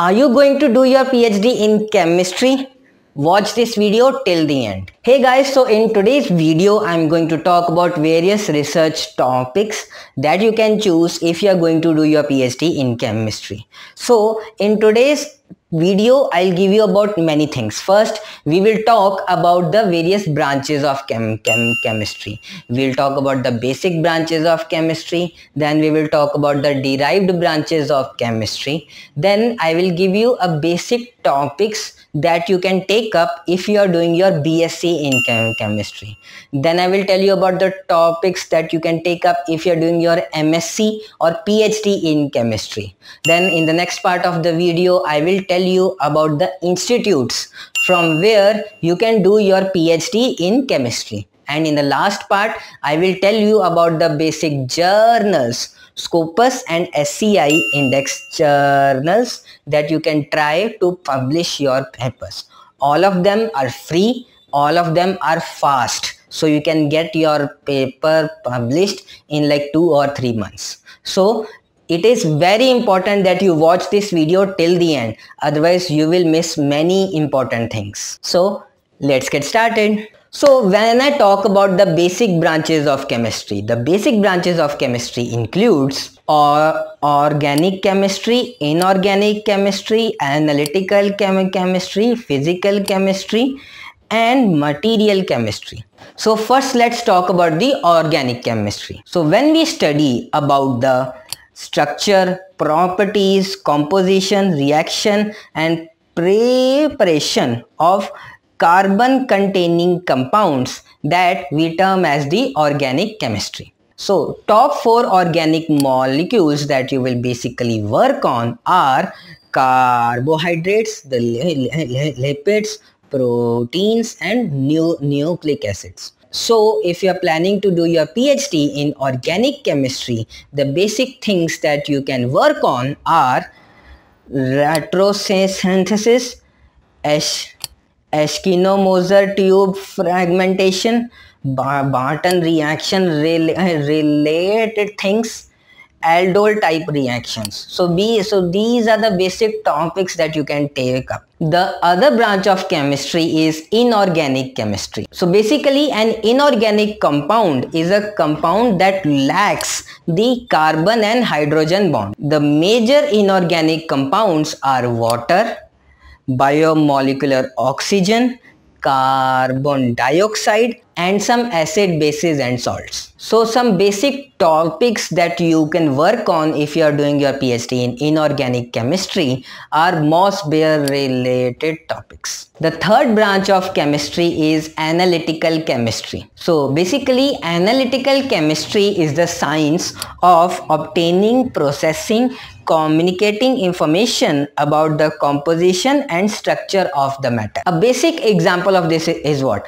Are you going to do your PhD in chemistry? Watch this video till the end. Hey guys, so in today's video, I'm going to talk about various research topics that you can choose if you are going to do your PhD in chemistry. So in today's video i'll give you about many things. First we will talk about the various branches of chem, chem chemistry. We'll talk about the basic branches of chemistry. Then we will talk about the derived branches of chemistry. Then i will give you a basic topics that you can take up if you are doing your bsc in chem chemistry. Then i will tell you about the topics that you can take up if you are doing your msc or phd in chemistry. Then in the next part of the video i will tell tell you about the institutes from where you can do your PhD in chemistry. And in the last part, I will tell you about the basic journals, Scopus and SCI index journals that you can try to publish your papers. All of them are free. All of them are fast. So you can get your paper published in like two or three months. So it is very important that you watch this video till the end. Otherwise you will miss many important things. So let's get started. So when i talk about the basic branches of chemistry the basic branches of chemistry includes or organic chemistry inorganic chemistry analytical chem chemistry physical chemistry and material chemistry. So first let's talk about the organic chemistry. So when we study about the structure, properties, composition, reaction and preparation of carbon containing compounds that we term as the organic chemistry. So top four organic molecules that you will basically work on are carbohydrates, the lipids, proteins and nucleic acids. So if you are planning to do your PhD in organic chemistry, the basic things that you can work on are retrosynthesis, Esch Eschenmoser tube fragmentation, Barton reaction related things, aldol type reactions. So b so these are the basic topics that you can take up. The other branch of chemistry is inorganic chemistry. So basically an inorganic compound is a compound that lacks the carbon and hydrogen bond. The major inorganic compounds are water biomolecular oxygen carbon dioxide and some acid bases and salts. So some basic topics that you can work on if you are doing your PhD in inorganic chemistry are Mössbauer related topics. The third branch of chemistry is analytical chemistry. So basically analytical chemistry is the science of obtaining, processing, communicating information about the composition and structure of the matter. A basic example of this is what?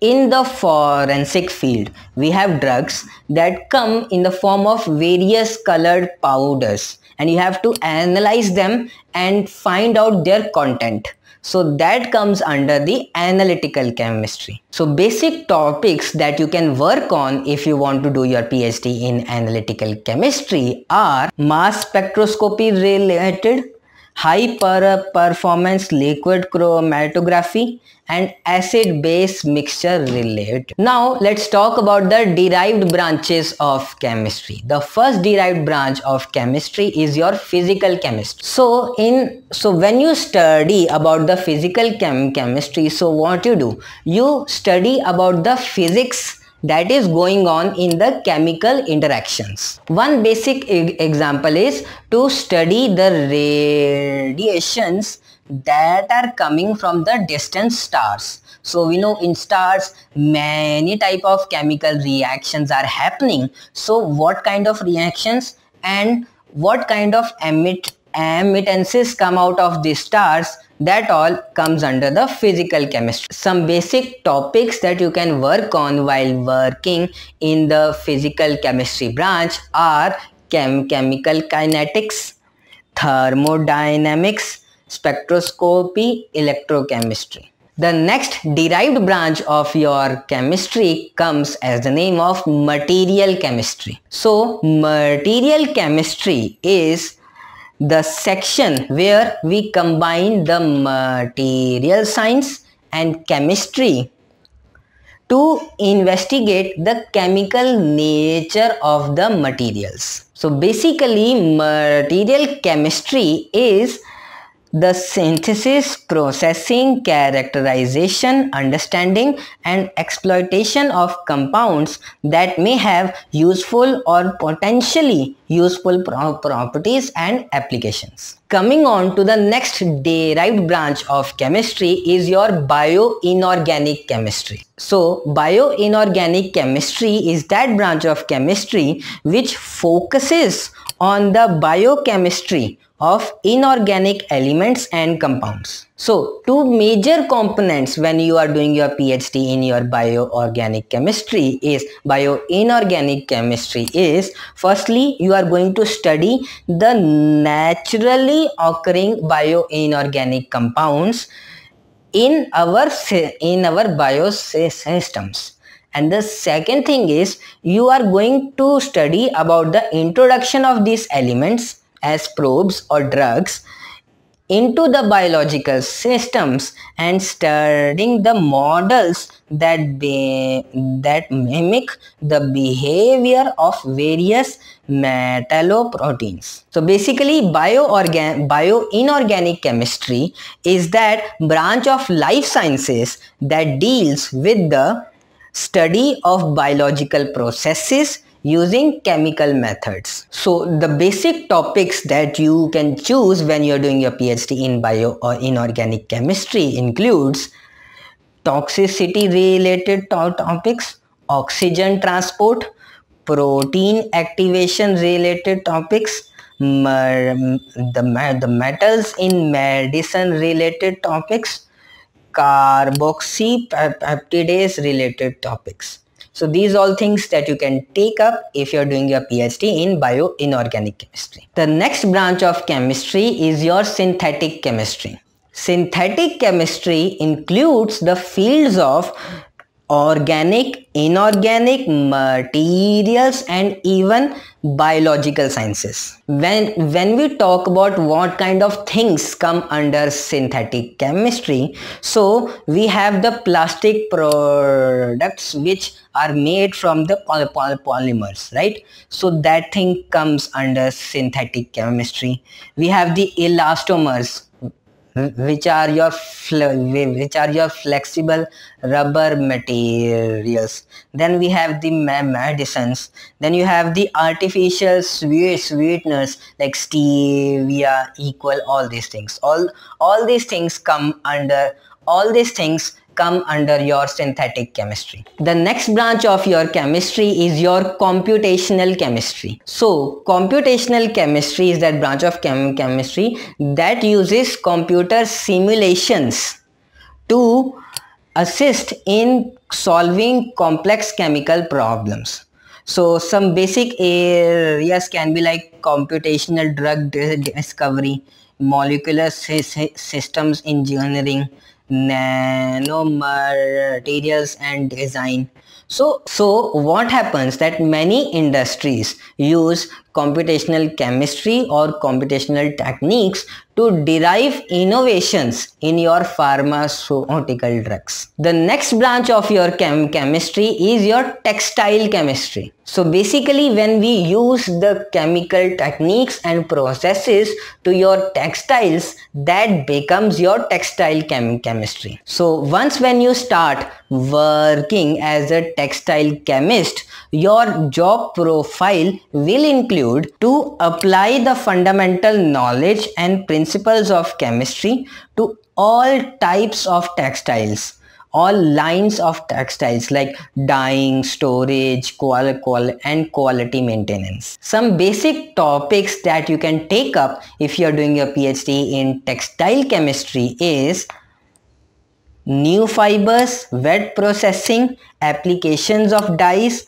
In the forensic field, we have drugs that come in the form of various colored powders and you have to analyze them and find out their content. So that comes under the analytical chemistry. So basic topics that you can work on if you want to do your PhD in analytical chemistry are mass spectroscopy related high per performance liquid chromatography and acid base mixture related. Now let's talk about the derived branches of chemistry. The first derived branch of chemistry is your physical chemistry. So in so when you study about the physical chem chemistry so what you do you study about the physics that is going on in the chemical interactions. One basic example is to study the radiations that are coming from the distant stars. So we know in stars many type of chemical reactions are happening. So what kind of reactions and what kind of emit emittances come out of the stars that all comes under the physical chemistry. Some basic topics that you can work on while working in the physical chemistry branch are chem chemical kinetics, thermodynamics, spectroscopy, electrochemistry. The next derived branch of your chemistry comes as the name of material chemistry. So material chemistry is the section where we combine the material science and chemistry to investigate the chemical nature of the materials. So basically material chemistry is the synthesis, processing, characterization, understanding and exploitation of compounds that may have useful or potentially useful pro properties and applications. Coming on to the next derived branch of chemistry is your bioinorganic chemistry. So bioinorganic chemistry is that branch of chemistry which focuses on the biochemistry of inorganic elements and compounds. So two major components when you are doing your PhD in your bioorganic chemistry is bioinorganic chemistry is firstly you are going to study the naturally occurring bioinorganic compounds in our in our biosystems and the second thing is you are going to study about the introduction of these elements as probes or drugs into the biological systems and studying the models that be, that mimic the behavior of various metalloproteins. So basically bioorgan bioinorganic chemistry is that branch of life sciences that deals with the study of biological processes using chemical methods. So the basic topics that you can choose when you're doing your PhD in bio or inorganic chemistry includes toxicity related to topics, oxygen transport, protein activation related topics, the, the metals in medicine related topics, carboxypeptidase related topics. So these all things that you can take up if you're doing your PhD in bioinorganic chemistry. The next branch of chemistry is your synthetic chemistry. Synthetic chemistry includes the fields of organic, inorganic materials and even biological sciences. When, when we talk about what kind of things come under synthetic chemistry, so we have the plastic products which are made from the poly poly polymers, right? So that thing comes under synthetic chemistry. We have the elastomers which are your which are your flexible rubber materials. Then we have the medicines. Then you have the artificial sweet sweeteners like stevia equal all these things. All all these things come under all these things come under your synthetic chemistry. The next branch of your chemistry is your computational chemistry. So computational chemistry is that branch of chem chemistry that uses computer simulations to assist in solving complex chemical problems. So some basic areas can be like computational drug discovery, molecular systems engineering, nanomaterials and design. So so what happens that many industries use computational chemistry or computational techniques to derive innovations in your pharmaceutical drugs. The next branch of your chem chemistry is your textile chemistry. So basically when we use the chemical techniques and processes to your textiles that becomes your textile chem chemistry. So once when you start working as a textile chemist, your job profile will include to apply the fundamental knowledge and principles of chemistry to all types of textiles all lines of textiles like dyeing, storage, qual, qual and quality maintenance. Some basic topics that you can take up if you're doing your PhD in textile chemistry is new fibers, wet processing, applications of dyes,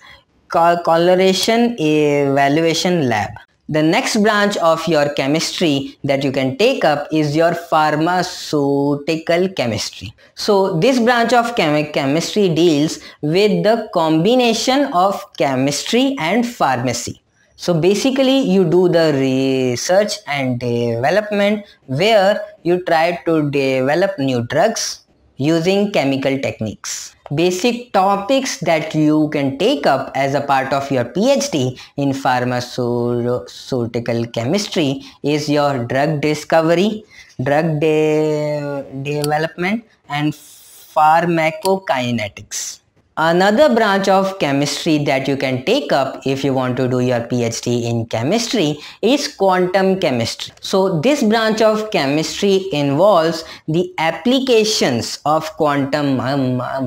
coloration evaluation lab. The next branch of your chemistry that you can take up is your pharmaceutical chemistry. So this branch of chem chemistry deals with the combination of chemistry and pharmacy. So basically you do the research and development where you try to develop new drugs using chemical techniques. Basic topics that you can take up as a part of your PhD in pharmaceutical chemistry is your drug discovery, drug de development and pharmacokinetics. Another branch of chemistry that you can take up if you want to do your PhD in chemistry is quantum chemistry. So this branch of chemistry involves the applications of quantum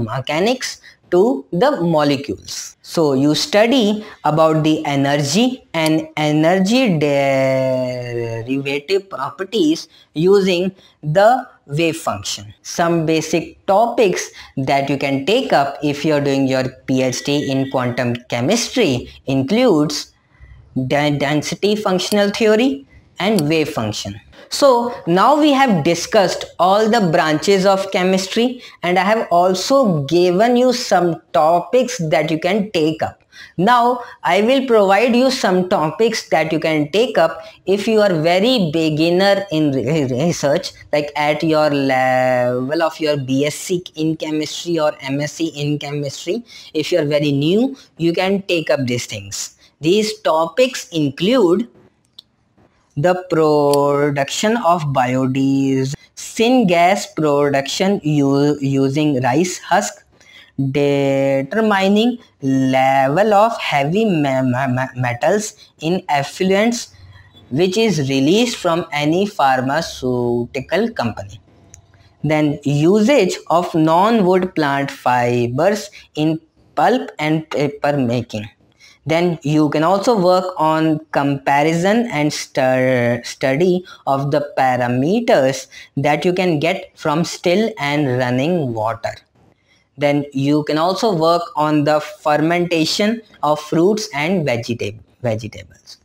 mechanics to the molecules. So you study about the energy and energy derivative properties using the wave function. Some basic topics that you can take up if you're doing your PhD in quantum chemistry includes density functional theory and wave function. So now we have discussed all the branches of chemistry and I have also given you some topics that you can take up. Now I will provide you some topics that you can take up if you are very beginner in research like at your level of your BSc in chemistry or MSc in chemistry. If you are very new, you can take up these things. These topics include the production of biodiesel, syngas production using rice husk, determining level of heavy metals in effluents which is released from any pharmaceutical company. Then usage of non-wood plant fibers in pulp and paper making. Then you can also work on comparison and study of the parameters that you can get from still and running water then you can also work on the fermentation of fruits and vegetables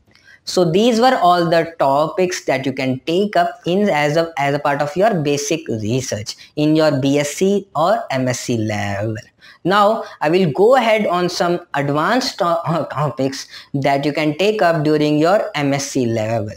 so these were all the topics that you can take up in as a, as a part of your basic research in your BSc or MSc level. Now I will go ahead on some advanced to topics that you can take up during your MSc level.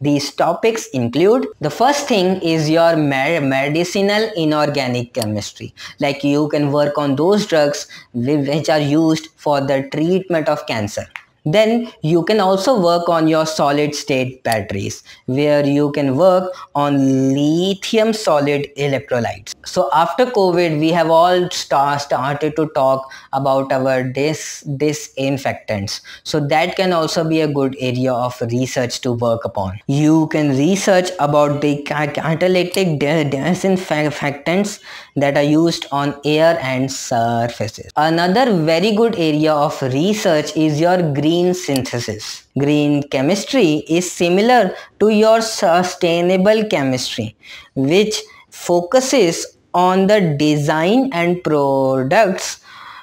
These topics include the first thing is your medicinal inorganic chemistry. Like you can work on those drugs which are used for the treatment of cancer. Then you can also work on your solid state batteries where you can work on lithium solid electrolytes. So after COVID, we have all start, started to talk about our dis, disinfectants. So that can also be a good area of research to work upon. You can research about the catalytic disinfectants that are used on air and surfaces. Another very good area of research is your green synthesis. Green chemistry is similar to your sustainable chemistry which focuses on the design and products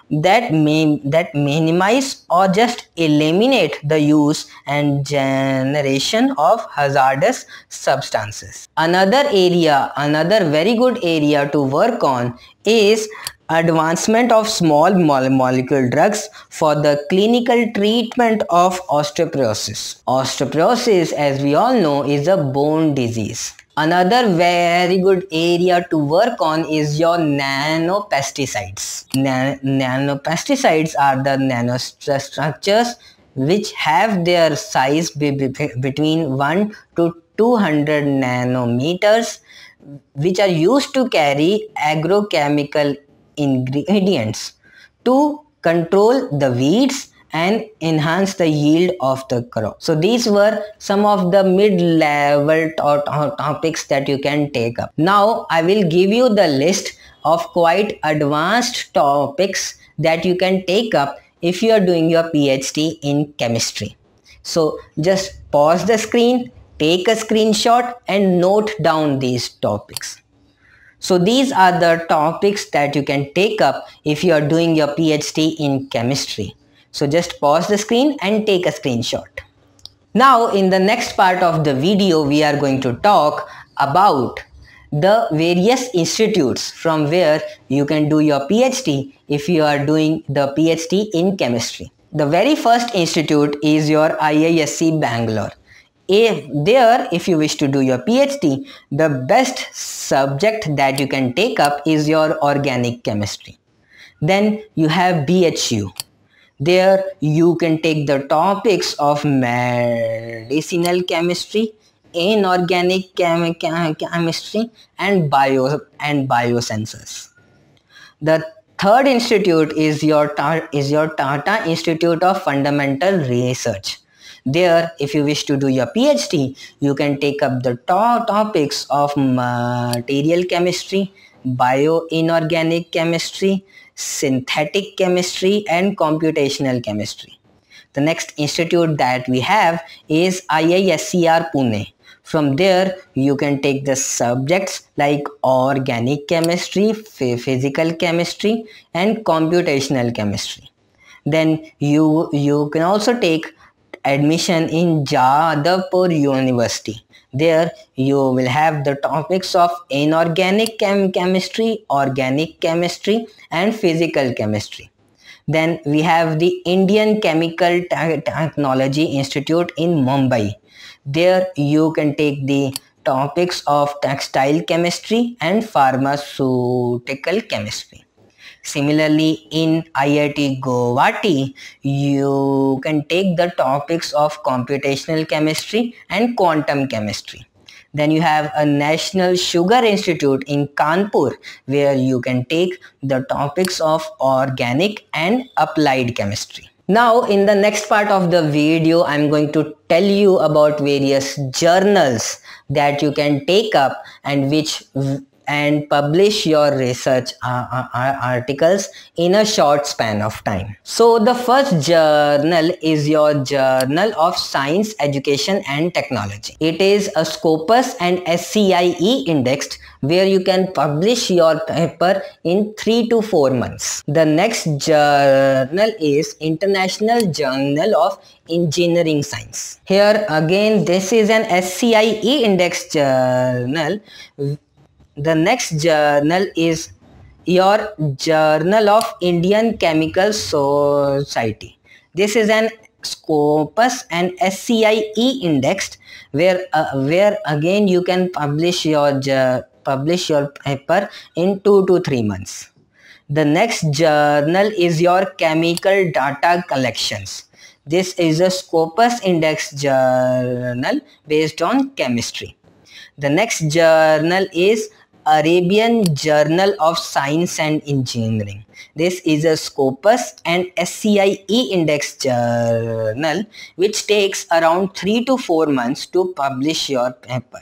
that may that minimize or just eliminate the use and generation of hazardous substances. Another area another very good area to work on is advancement of small molecule drugs for the clinical treatment of osteoporosis. Osteoporosis as we all know is a bone disease Another very good area to work on is your nanopesticides. Nan nanopesticides are the nanostructures which have their size be be between 1 to 200 nanometers which are used to carry agrochemical ingredients to control the weeds and enhance the yield of the crop. So these were some of the mid-level uh, topics that you can take up. Now I will give you the list of quite advanced topics that you can take up if you are doing your PhD in chemistry. So just pause the screen, take a screenshot and note down these topics. So these are the topics that you can take up if you are doing your PhD in chemistry. So just pause the screen and take a screenshot. Now in the next part of the video we are going to talk about the various institutes from where you can do your PhD if you are doing the PhD in chemistry. the very first institute is your IISc Bangalore. If there, if you wish to do your PhD, the best subject that you can take up is your organic chemistry. Then you have BHU. There you can take the topics of medicinal chemistry, inorganic chem chem chemistry and bio and biosensors. The third institute is your is your Tata Institute of Fundamental Research. There, if you wish to do your PhD, you can take up the top topics of material chemistry, bio-inorganic chemistry, synthetic chemistry and computational chemistry. The next institute that we have is IISER Pune. From there, you can take the subjects like organic chemistry, physical chemistry and computational chemistry. Then you, you can also take admission in Jadavpur University. There you will have the topics of inorganic chem chemistry, organic chemistry and physical chemistry. Then we have the Indian Chemical Technology Institute in Mumbai. There you can take the topics of textile chemistry and pharmaceutical chemistry. Similarly, in IIT Guwahati, you can take the topics of computational chemistry and quantum chemistry. Then you have a National Sugar Institute in Kanpur where you can take the topics of organic and applied chemistry. Now in the next part of the video, I'm going to tell you about various journals that you can take up and which and publish your research uh, uh, uh, articles in a short span of time. So the first journal is your Journal of Science, Education and Technology. It is a Scopus and SCIE indexed where you can publish your paper in 3 to 4 months. The next journal is International Journal of Engineering Science. Here again this is an SCIE indexed journal the next journal is your Journal of Indian Chemical Society. This is an Scopus and SCIE indexed where uh, where again you can publish your publish your paper in 2 to 3 months. The next journal is your chemical data collections. This is a Scopus index journal based on chemistry. The next journal is Arabian Journal of Science and Engineering. This is a Scopus and SCIE index journal which takes around 3 to 4 months to publish your paper.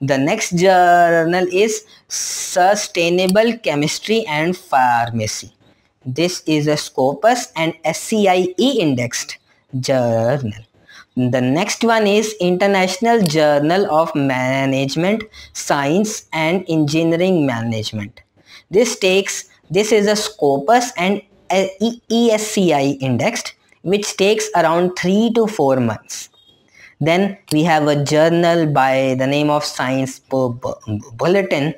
The next journal is Sustainable Chemistry and Pharmacy. This is a Scopus and SCIE indexed journal. The next one is International Journal of Management, Science and Engineering Management. This takes, this is a Scopus and ESCI indexed which takes around 3 to 4 months. Then we have a journal by the name of Science Bulletin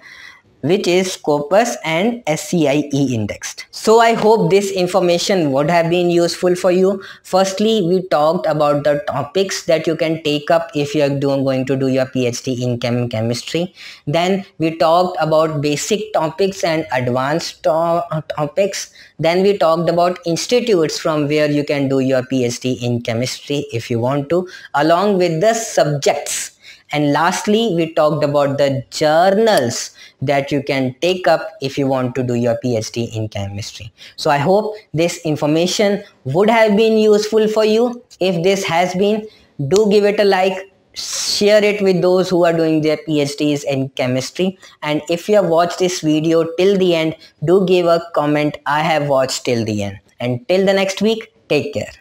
which is Scopus and SCIE indexed. So I hope this information would have been useful for you. Firstly, we talked about the topics that you can take up if you are doing, going to do your PhD in chem chemistry. Then we talked about basic topics and advanced to uh, topics. Then we talked about institutes from where you can do your PhD in chemistry if you want to, along with the subjects and lastly, we talked about the journals that you can take up if you want to do your PhD in chemistry. So I hope this information would have been useful for you. If this has been, do give it a like, share it with those who are doing their PhDs in chemistry. And if you have watched this video till the end, do give a comment I have watched till the end. And till the next week, take care.